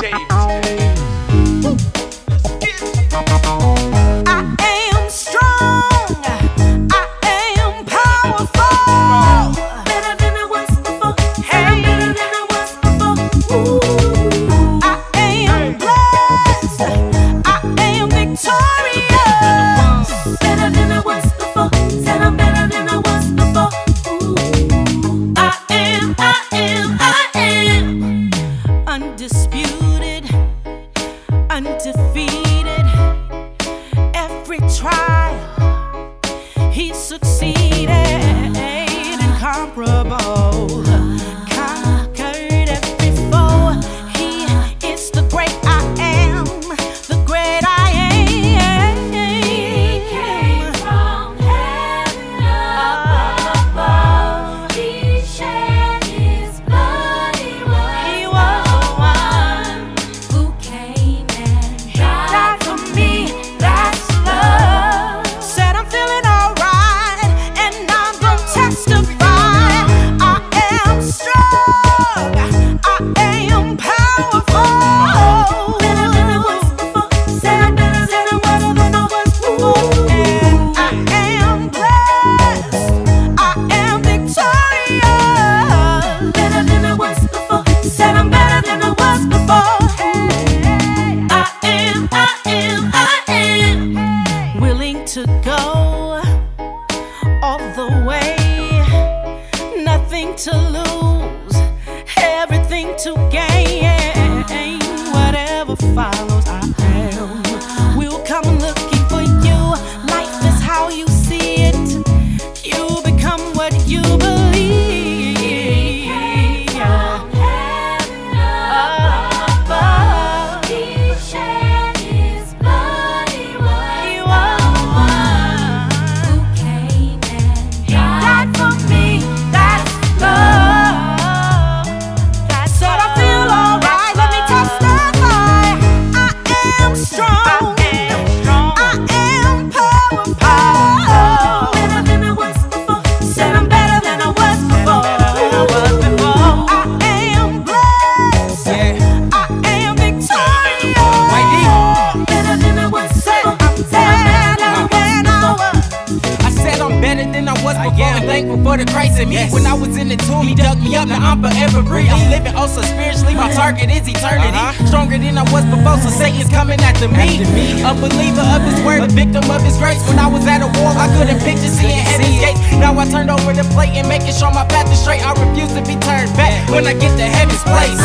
James. every trial, he succeeded in compromise. Nothing to lose, everything to gain. Whatever follows, I am. We'll come and look. For the Christ in me. Yes. When I was in the tomb, he dug me up. Now I'm forever free. I'm living also spiritually. My target is eternity. Uh-huh. Stronger than I was before, so Satan's coming after me. After me. A believer of his word, a victim of his grace. When I was at a wall, I couldn't picture seeing heaven's gates. Now I turned over the plate and making sure my path is straight. I refuse to be turned back when I get to heaven's place.